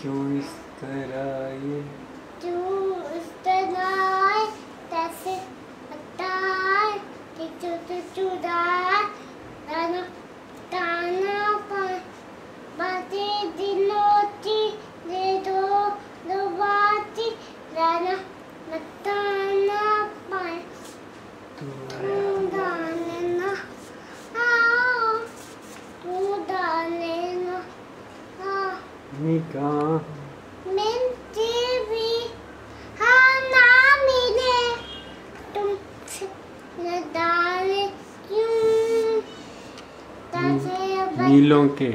क्यों इस तरह ये? क्यों इस तरह कैसे बताए कि तो चुराए दाना दाना पर बातें दिलों की दे दो दो बातें दाना बताना पाए तू डाले ना हाँ तू डाले ना निगाह मिलती भी हाँ ना मिले तुमसे क्यों कैसे के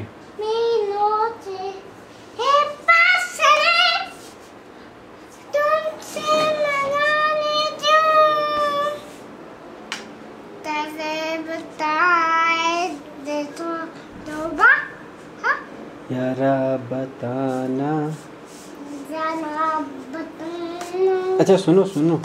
यारा बताना अच्छा सुनो सुनो।